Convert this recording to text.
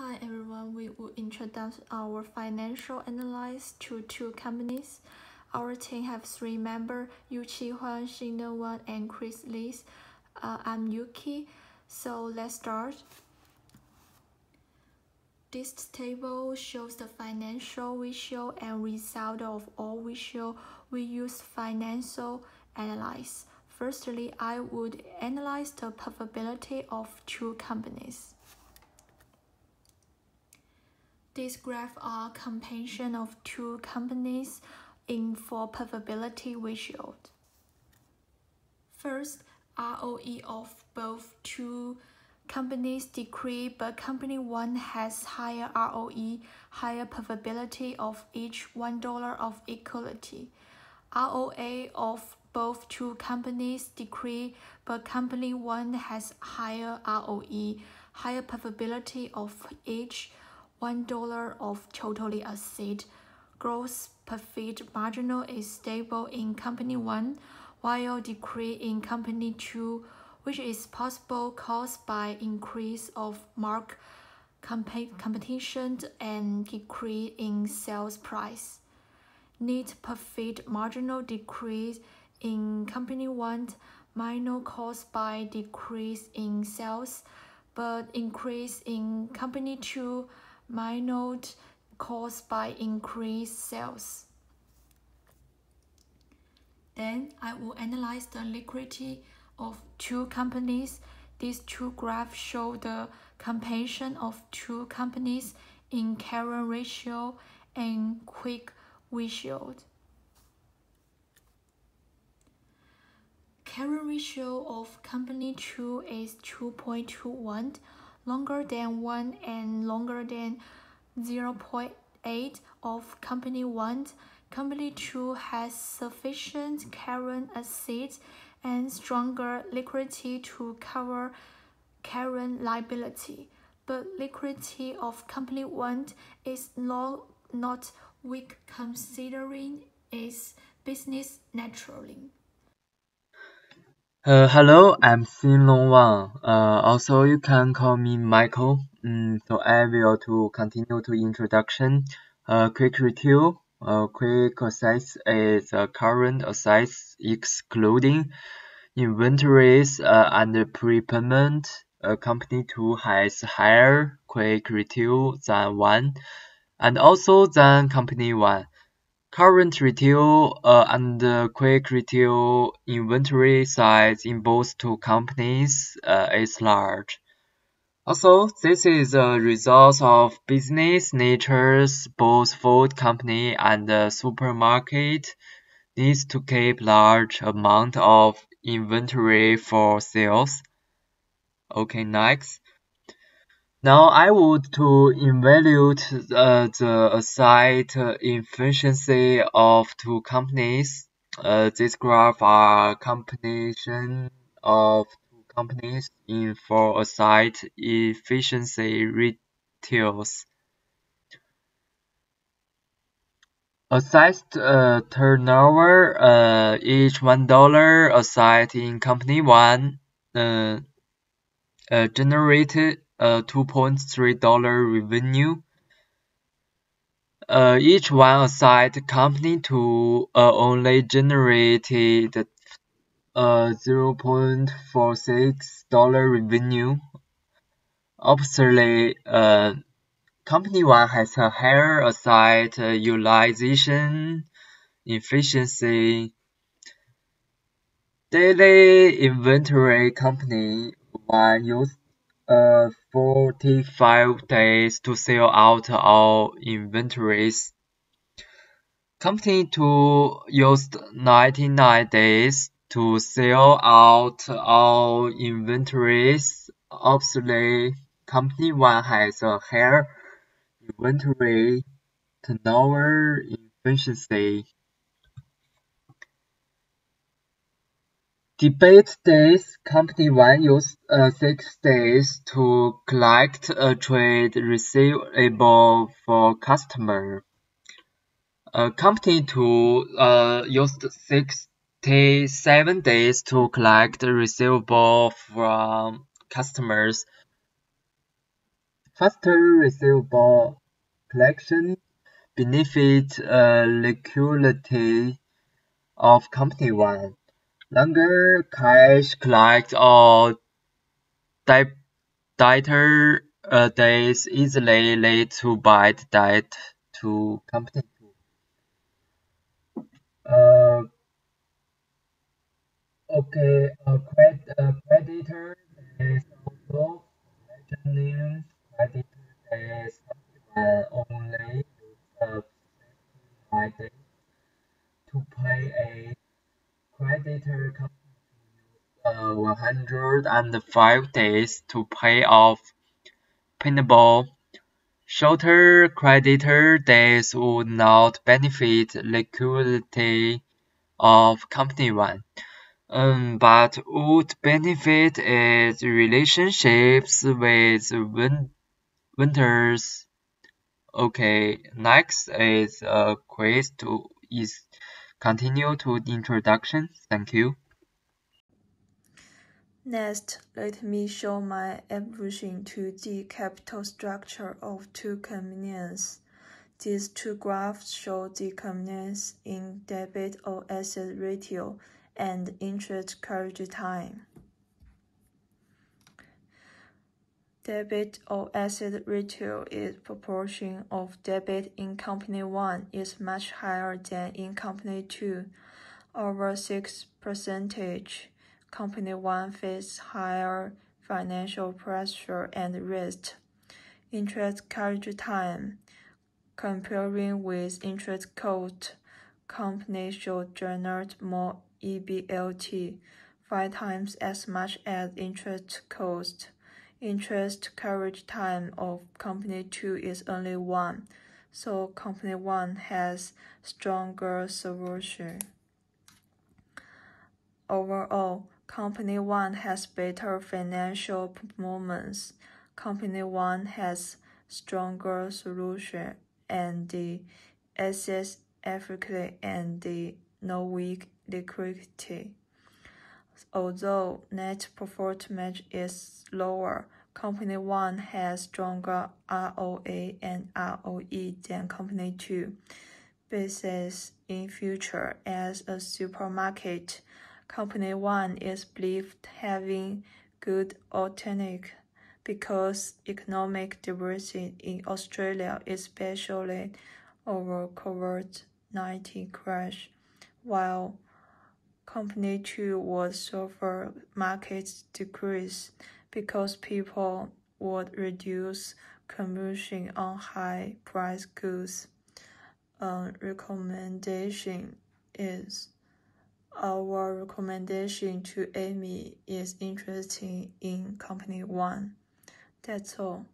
Hi everyone, we will introduce our financial analysis to two companies. Our team have three members, Yuqi Huang, Xinlong Wang, and Cris Li. Uh, I'm Yuqi, so let's start. This table shows the financial ratio and result of all ratio we use financial analysis. Firstly, I would analyze the profitability of two companies. This graph are comparison of two companies in for profitability ratios. First, ROE of both two companies decrease, but company one has higher ROE, higher profitability of each $1 of equality. ROA of both two companies decrease, but company one has higher ROE, higher profitability of each $1 of totally asset. Gross profit marginal is stable in company 1, while decrease in company 2, which is possible caused by increase of mark comp competition and decrease in sales price. Net profit marginal decrease in company 1 minor caused by decrease in sales, but increase in company 2 minor caused by increased sales. Then I will analyze the liquidity of two companies. These two graphs show the comparison of two companies in current ratio and quick ratio. Current ratio of company 2 is 2.21 longer than 1 and longer than 0.8 of company 1. Company 2 has sufficient current assets and stronger liquidity to cover current liability, but liquidity of company 1 is not, not weak considering its business naturally. Uh, hello, I'm Xinlong Wang. Uh, also, you can call me Michael. Mm, so I will to continue to introduction. Uh, quick review. Uh, quick assets is uh, current assets excluding inventories uh, and prepayment. Uh, company 2 has higher quick review than 1 and also than company 1. Current retail uh, and quick retail inventory size in both two companies uh, is large. Also, this is a result of business natures. Both food company and supermarket needs to keep large amount of inventory for sales. Okay, next. Now I would to evaluate uh, the asset efficiency of two companies. Uh, this graph are combination of two companies in for asset efficiency ratios. Asset uh, turnover uh, each one dollar asset in company one uh, uh, generated uh, $2.3 revenue. Uh, each one aside company to uh, only generated uh, $0.46 revenue. Obviously, uh, company one has a higher aside utilization efficiency. Daily inventory company one used uh, 45 days to sell out all inventories. Company 2 used 99 days to sell out all inventories. Obviously, Company 1 has a higher inventory turnover efficiency. Debate days Company one used uh, six days to collect a trade receivable for customer. Uh, company two uh, used sixty-seven days to collect receivable from customers. faster receivable collection, benefit uh, liquidity of company one, longer cash collect or debtor uh, days easily lead to bad debt to company. Uh, okay, uh, credit, uh, creditor is also mentioning creditor is uh, only use a days to pay a creditor company uh, 105 days to pay off payable. Shorter creditor days would not benefit liquidity of Company One, um, but would benefit its relationships with vendors. Okay, next is a quiz to is continue to introduction. Thank you. Next, let me show my evolution to the capital structure of two companies. These two graphs show the companies in debit or asset ratio and interest coverage time. Debit or asset ratio is proportion of debit in company 1 is much higher than in company 2, over 6 percentage. Company 1 faces higher financial pressure and risk. Interest coverage time. Comparing with interest cost, Company should generate more EBIT, five times as much as interest cost. Interest coverage time of company 2 is only 1, so company 1 has stronger solution. Overall, Company 1 has better financial performance. Company 1 has stronger solution and the assets efficacy and the no weak liquidity. Although net profit margin is lower, Company 1 has stronger ROA and ROE than Company 2. Business in future as a supermarket Company One is believed having good alternative because economic diversity in Australia, especially over COVID-19 crash, while Company 2 would suffer market decrease because people would reduce consumption on high price goods. A recommendation is our recommendation to Amy is interesting in company one. That's all.